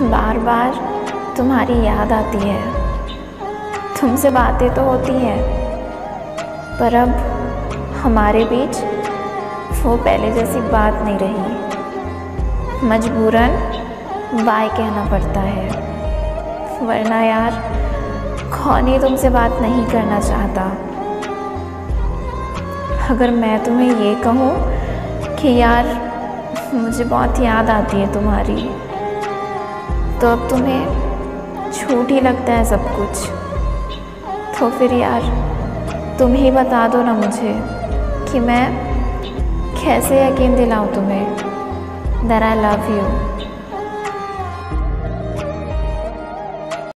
बार बार तुम्हारी याद आती है। तुमसे बातें तो होती हैं, पर अब हमारे बीच वो पहले जैसी बात नहीं रही। मजबूरन बाय कहना पड़ता है, वरना यार कौन ही तुमसे बात नहीं करना चाहता। अगर मैं तुम्हें ये कहूँ कि यार मुझे बहुत याद आती है तुम्हारी तो अब तुम्हें झूठ ही लगता है सब कुछ। तो फिर यार, तुम ही बता दो ना मुझे कि मैं कैसे यकीन दिलाऊं तुम्हें? दर आई लव यू